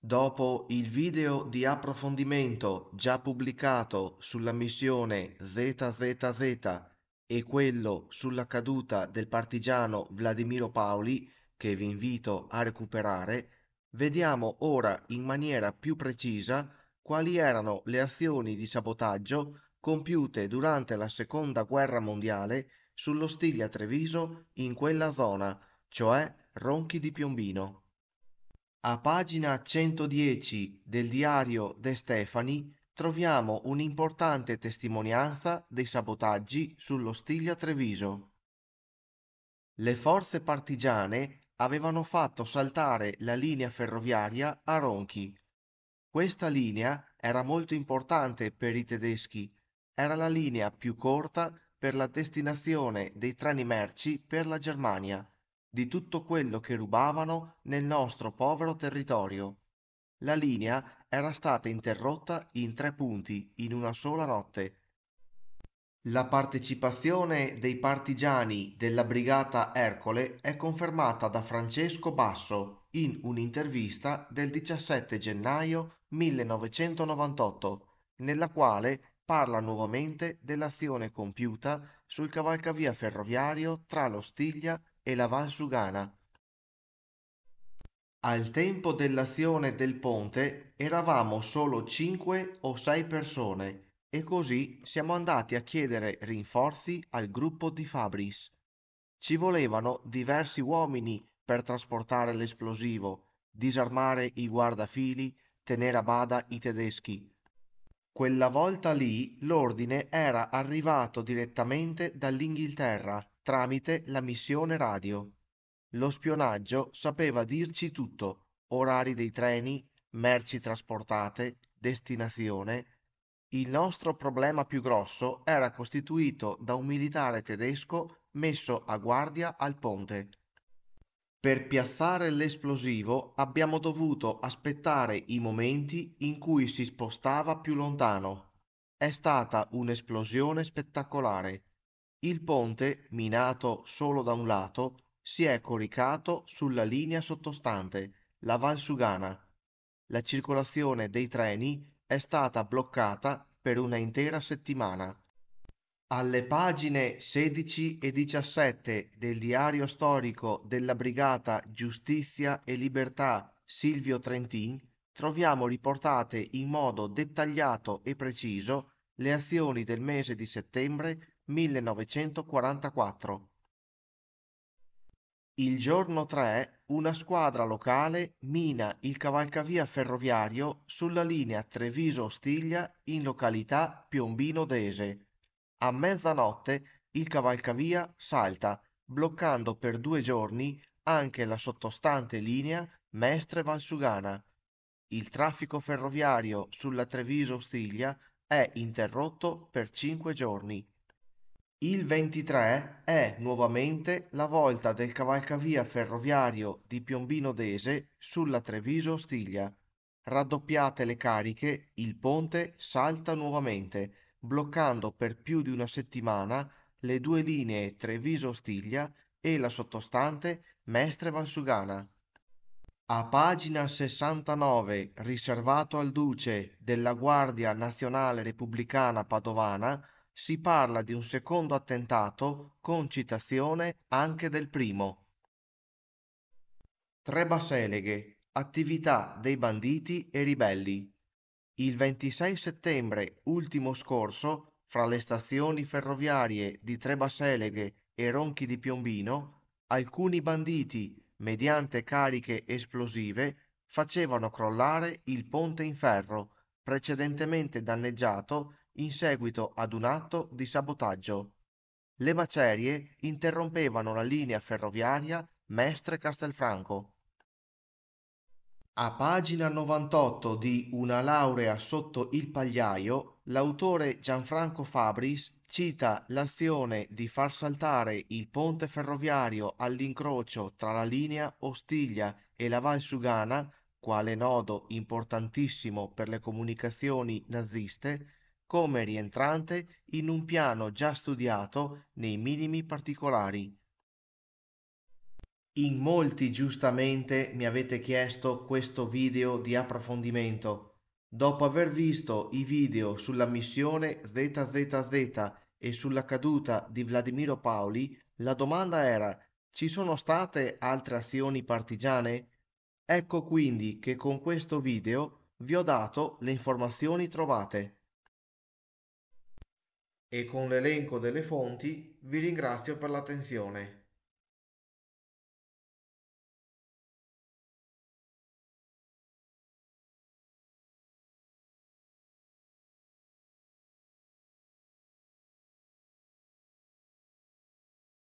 Dopo il video di approfondimento già pubblicato sulla missione ZZZ e quello sulla caduta del partigiano Vladimiro Paoli, che vi invito a recuperare, vediamo ora in maniera più precisa quali erano le azioni di sabotaggio compiute durante la seconda guerra mondiale sullo Stiglia Treviso in quella zona, cioè Ronchi di Piombino. A pagina 110 del diario De Stefani troviamo un'importante testimonianza dei sabotaggi sullo Stiglia Treviso. Le forze partigiane avevano fatto saltare la linea ferroviaria a Ronchi. Questa linea era molto importante per i tedeschi, era la linea più corta per la destinazione dei treni merci per la Germania di tutto quello che rubavano nel nostro povero territorio. La linea era stata interrotta in tre punti in una sola notte. La partecipazione dei partigiani della brigata Ercole è confermata da Francesco Basso in un'intervista del 17 gennaio 1998, nella quale parla nuovamente dell'azione compiuta sul cavalcavia ferroviario tra lo Stiglia e la Valsugana. Al tempo dell'azione del ponte eravamo solo cinque o sei persone e così siamo andati a chiedere rinforzi al gruppo di Fabris. Ci volevano diversi uomini per trasportare l'esplosivo, disarmare i guardafili, tenere a bada i tedeschi. Quella volta lì l'ordine era arrivato direttamente dall'Inghilterra tramite la missione radio. Lo spionaggio sapeva dirci tutto: orari dei treni, merci trasportate, destinazione. Il nostro problema più grosso era costituito da un militare tedesco messo a guardia al ponte. Per piazzare l'esplosivo abbiamo dovuto aspettare i momenti in cui si spostava più lontano. È stata un'esplosione spettacolare. Il ponte, minato solo da un lato, si è coricato sulla linea sottostante, la Valsugana. La circolazione dei treni è stata bloccata per una intera settimana. Alle pagine 16 e 17 del diario storico della brigata Giustizia e Libertà Silvio Trentin troviamo riportate in modo dettagliato e preciso le azioni del mese di settembre 1944. Il giorno 3 una squadra locale mina il cavalcavia ferroviario sulla linea Treviso-Ostiglia in località Piombino Dese. A mezzanotte il cavalcavia salta, bloccando per due giorni anche la sottostante linea Mestre-Valsugana. Il traffico ferroviario sulla Treviso-Ostiglia è interrotto per cinque giorni. Il 23 è nuovamente la volta del cavalcavia ferroviario di Piombino Dese sulla Treviso-Ostiglia. Raddoppiate le cariche, il ponte salta nuovamente, bloccando per più di una settimana le due linee Treviso-Ostiglia e la sottostante Mestre-Valsugana. A pagina 69, riservato al Duce della Guardia Nazionale Repubblicana Padovana, si parla di un secondo attentato con citazione anche del primo. Tre Baseleghe, attività dei banditi e ribelli. Il 26 settembre ultimo scorso, fra le stazioni ferroviarie di Tre Baseleghe e Ronchi di Piombino, alcuni banditi, mediante cariche esplosive, facevano crollare il ponte in ferro, precedentemente danneggiato in seguito ad un atto di sabotaggio. Le macerie interrompevano la linea ferroviaria Mestre-Castelfranco. A pagina 98 di Una laurea sotto il pagliaio, l'autore Gianfranco Fabris cita l'azione di far saltare il ponte ferroviario all'incrocio tra la linea Ostiglia e la Valsugana, quale nodo importantissimo per le comunicazioni naziste, come rientrante in un piano già studiato nei minimi particolari. In molti giustamente mi avete chiesto questo video di approfondimento. Dopo aver visto i video sulla missione ZZZ e sulla caduta di Vladimiro Paoli, la domanda era ci sono state altre azioni partigiane? Ecco quindi che con questo video vi ho dato le informazioni trovate. E con l'elenco delle fonti vi ringrazio per l'attenzione.